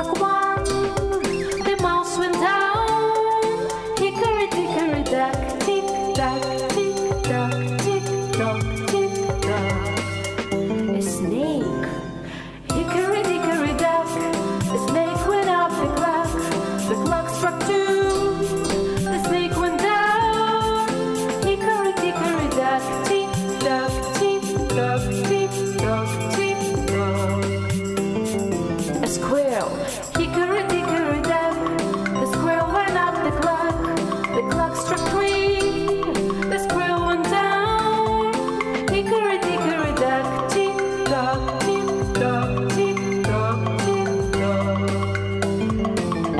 Ako. squirrel. Hickory dickory dock, the squirrel went up the clock. The clock struck three, the squirrel went down. Hickory dickory dock, tick tock, tick tock, tick tock, tick tock.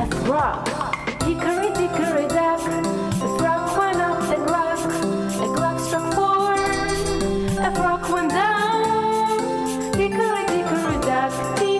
A frog. Hickory dickory dock, the frog went up the clock. The clock struck four, a frog went down. Hickory dickory dock, tick